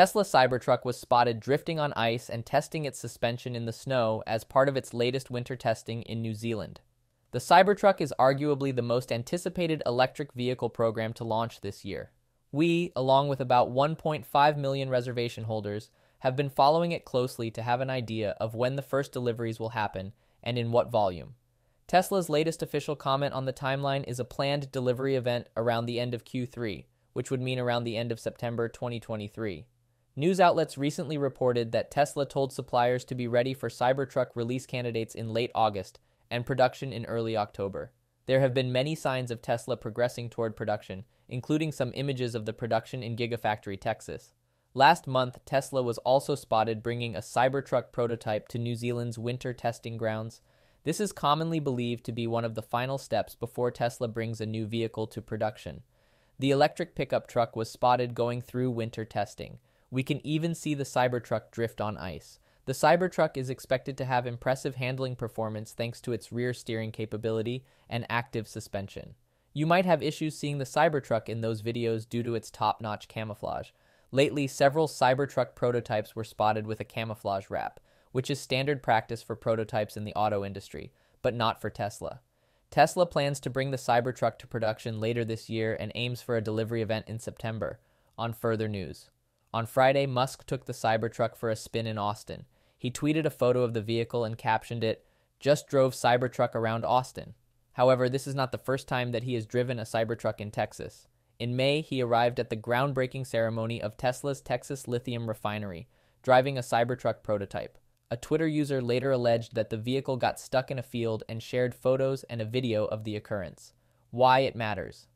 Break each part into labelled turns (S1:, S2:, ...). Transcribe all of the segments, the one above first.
S1: Tesla Cybertruck was spotted drifting on ice and testing its suspension in the snow as part of its latest winter testing in New Zealand. The Cybertruck is arguably the most anticipated electric vehicle program to launch this year. We, along with about 1.5 million reservation holders, have been following it closely to have an idea of when the first deliveries will happen and in what volume. Tesla's latest official comment on the timeline is a planned delivery event around the end of Q3, which would mean around the end of September 2023. News outlets recently reported that Tesla told suppliers to be ready for Cybertruck release candidates in late August and production in early October. There have been many signs of Tesla progressing toward production, including some images of the production in Gigafactory, Texas. Last month, Tesla was also spotted bringing a Cybertruck prototype to New Zealand's winter testing grounds. This is commonly believed to be one of the final steps before Tesla brings a new vehicle to production. The electric pickup truck was spotted going through winter testing. We can even see the Cybertruck drift on ice. The Cybertruck is expected to have impressive handling performance thanks to its rear steering capability and active suspension. You might have issues seeing the Cybertruck in those videos due to its top notch camouflage. Lately, several Cybertruck prototypes were spotted with a camouflage wrap, which is standard practice for prototypes in the auto industry, but not for Tesla. Tesla plans to bring the Cybertruck to production later this year and aims for a delivery event in September. On further news, on Friday, Musk took the Cybertruck for a spin in Austin. He tweeted a photo of the vehicle and captioned it, Just drove Cybertruck around Austin. However, this is not the first time that he has driven a Cybertruck in Texas. In May, he arrived at the groundbreaking ceremony of Tesla's Texas lithium refinery, driving a Cybertruck prototype. A Twitter user later alleged that the vehicle got stuck in a field and shared photos and a video of the occurrence. Why it matters.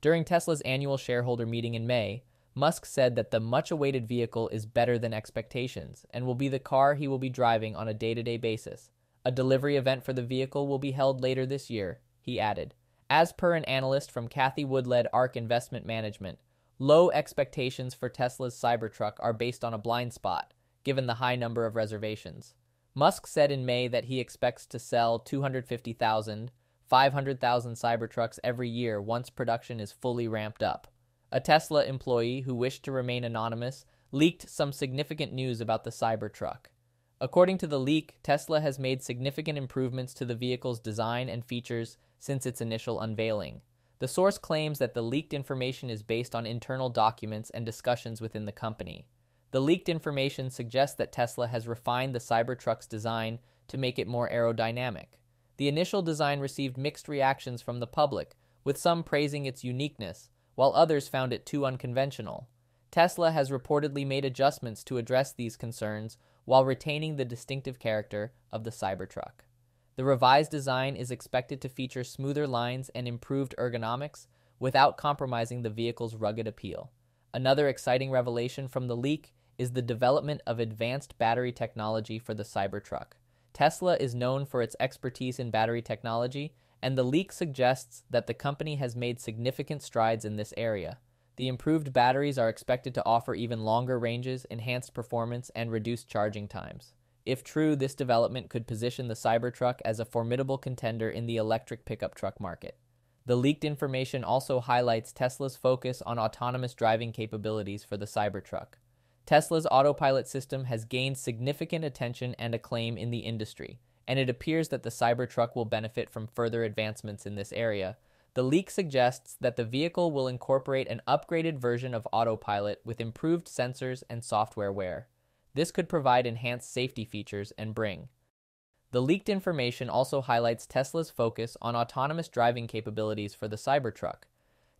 S1: During Tesla's annual shareholder meeting in May, Musk said that the much awaited vehicle is better than expectations and will be the car he will be driving on a day to day basis. A delivery event for the vehicle will be held later this year, he added. As per an analyst from Cathie Wood led ARK Investment Management, low expectations for Tesla's Cybertruck are based on a blind spot, given the high number of reservations. Musk said in May that he expects to sell 250,000, 500,000 Cybertrucks every year once production is fully ramped up. A Tesla employee who wished to remain anonymous leaked some significant news about the Cybertruck. According to the leak, Tesla has made significant improvements to the vehicle's design and features since its initial unveiling. The source claims that the leaked information is based on internal documents and discussions within the company. The leaked information suggests that Tesla has refined the Cybertruck's design to make it more aerodynamic. The initial design received mixed reactions from the public, with some praising its uniqueness, while others found it too unconventional. Tesla has reportedly made adjustments to address these concerns while retaining the distinctive character of the Cybertruck. The revised design is expected to feature smoother lines and improved ergonomics without compromising the vehicle's rugged appeal. Another exciting revelation from the leak is the development of advanced battery technology for the Cybertruck. Tesla is known for its expertise in battery technology, and the leak suggests that the company has made significant strides in this area. The improved batteries are expected to offer even longer ranges, enhanced performance, and reduced charging times. If true, this development could position the Cybertruck as a formidable contender in the electric pickup truck market. The leaked information also highlights Tesla's focus on autonomous driving capabilities for the Cybertruck. Tesla's autopilot system has gained significant attention and acclaim in the industry, and it appears that the Cybertruck will benefit from further advancements in this area. The leak suggests that the vehicle will incorporate an upgraded version of autopilot with improved sensors and software wear. This could provide enhanced safety features and bring. The leaked information also highlights Tesla's focus on autonomous driving capabilities for the Cybertruck.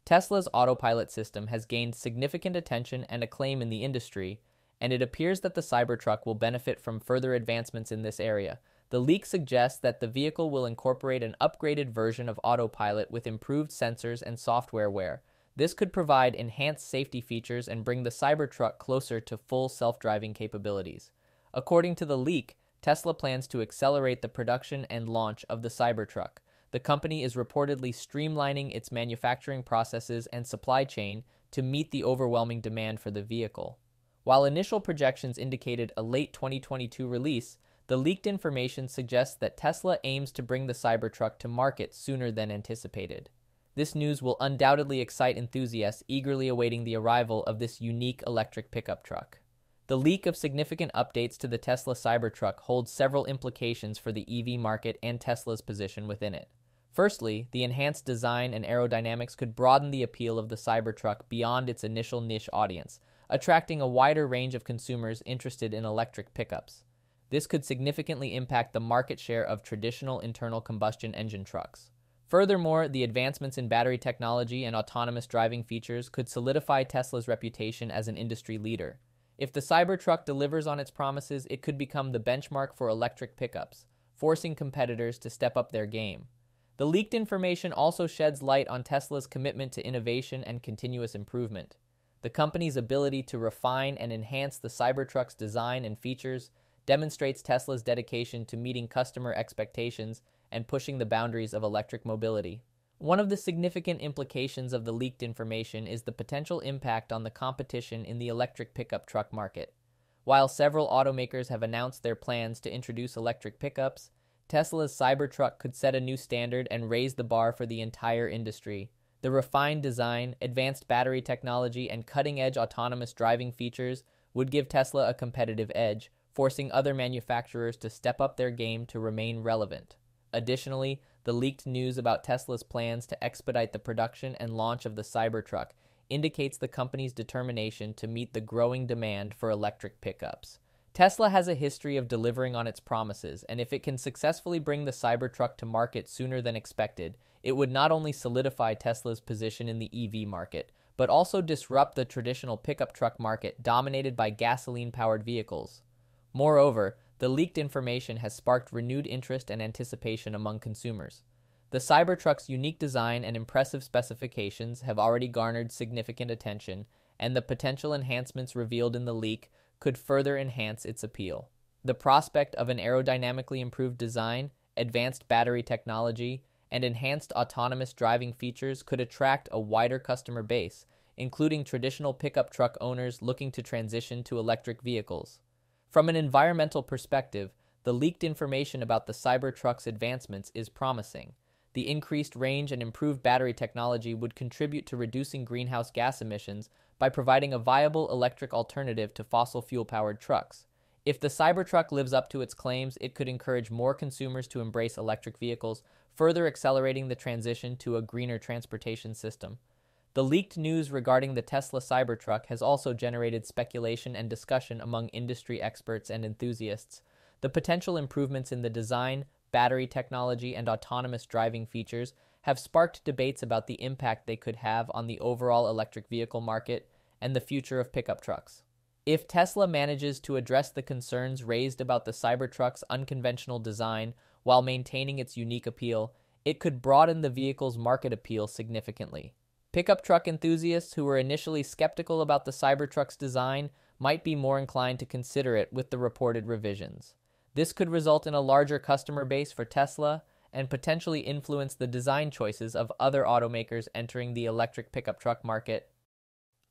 S1: Tesla's autopilot system has gained significant attention and acclaim in the industry, and it appears that the Cybertruck will benefit from further advancements in this area. The leak suggests that the vehicle will incorporate an upgraded version of autopilot with improved sensors and software wear, this could provide enhanced safety features and bring the Cybertruck closer to full self driving capabilities. According to the leak, Tesla plans to accelerate the production and launch of the Cybertruck. The company is reportedly streamlining its manufacturing processes and supply chain to meet the overwhelming demand for the vehicle. While initial projections indicated a late 2022 release, the leaked information suggests that Tesla aims to bring the Cybertruck to market sooner than anticipated. This news will undoubtedly excite enthusiasts eagerly awaiting the arrival of this unique electric pickup truck. The leak of significant updates to the Tesla Cybertruck holds several implications for the EV market and Tesla's position within it. Firstly, the enhanced design and aerodynamics could broaden the appeal of the Cybertruck beyond its initial niche audience, attracting a wider range of consumers interested in electric pickups. This could significantly impact the market share of traditional internal combustion engine trucks. Furthermore, the advancements in battery technology and autonomous driving features could solidify Tesla's reputation as an industry leader. If the Cybertruck delivers on its promises, it could become the benchmark for electric pickups, forcing competitors to step up their game. The leaked information also sheds light on Tesla's commitment to innovation and continuous improvement. The company's ability to refine and enhance the Cybertruck's design and features demonstrates Tesla's dedication to meeting customer expectations and pushing the boundaries of electric mobility. One of the significant implications of the leaked information is the potential impact on the competition in the electric pickup truck market. While several automakers have announced their plans to introduce electric pickups, Tesla's Cybertruck could set a new standard and raise the bar for the entire industry. The refined design, advanced battery technology, and cutting edge autonomous driving features would give Tesla a competitive edge, forcing other manufacturers to step up their game to remain relevant. Additionally, the leaked news about Tesla's plans to expedite the production and launch of the Cybertruck indicates the company's determination to meet the growing demand for electric pickups. Tesla has a history of delivering on its promises, and if it can successfully bring the Cybertruck to market sooner than expected, it would not only solidify Tesla's position in the EV market, but also disrupt the traditional pickup truck market dominated by gasoline powered vehicles. Moreover, the leaked information has sparked renewed interest and anticipation among consumers. The Cybertruck's unique design and impressive specifications have already garnered significant attention, and the potential enhancements revealed in the leak could further enhance its appeal. The prospect of an aerodynamically improved design, advanced battery technology, and enhanced autonomous driving features could attract a wider customer base, including traditional pickup truck owners looking to transition to electric vehicles. From an environmental perspective, the leaked information about the Cybertruck's advancements is promising. The increased range and improved battery technology would contribute to reducing greenhouse gas emissions by providing a viable electric alternative to fossil fuel powered trucks. If the Cybertruck lives up to its claims, it could encourage more consumers to embrace electric vehicles, further accelerating the transition to a greener transportation system. The leaked news regarding the Tesla Cybertruck has also generated speculation and discussion among industry experts and enthusiasts. The potential improvements in the design, battery technology, and autonomous driving features have sparked debates about the impact they could have on the overall electric vehicle market and the future of pickup trucks. If Tesla manages to address the concerns raised about the Cybertruck's unconventional design while maintaining its unique appeal, it could broaden the vehicle's market appeal significantly. Pickup truck enthusiasts who were initially skeptical about the Cybertruck's design might be more inclined to consider it with the reported revisions. This could result in a larger customer base for Tesla and potentially influence the design choices of other automakers entering the electric pickup truck market.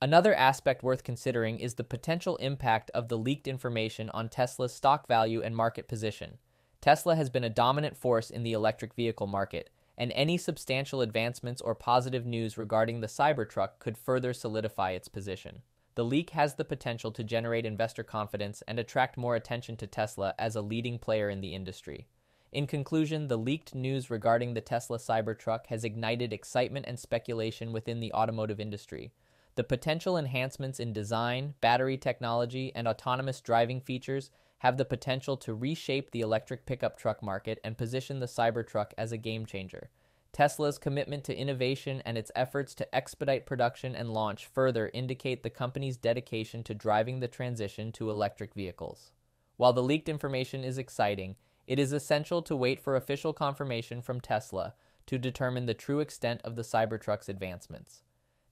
S1: Another aspect worth considering is the potential impact of the leaked information on Tesla's stock value and market position. Tesla has been a dominant force in the electric vehicle market, and any substantial advancements or positive news regarding the Cybertruck could further solidify its position. The leak has the potential to generate investor confidence and attract more attention to Tesla as a leading player in the industry. In conclusion, the leaked news regarding the Tesla Cybertruck has ignited excitement and speculation within the automotive industry. The potential enhancements in design, battery technology, and autonomous driving features have the potential to reshape the electric pickup truck market and position the Cybertruck as a game changer. Tesla's commitment to innovation and its efforts to expedite production and launch further indicate the company's dedication to driving the transition to electric vehicles. While the leaked information is exciting, it is essential to wait for official confirmation from Tesla to determine the true extent of the Cybertruck's advancements.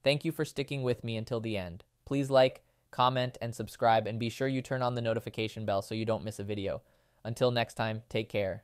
S1: Thank you for sticking with me until the end. Please like, comment, and subscribe, and be sure you turn on the notification bell so you don't miss a video. Until next time, take care.